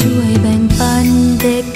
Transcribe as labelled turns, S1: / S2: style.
S1: ช่วยแบ่งปันเด็ก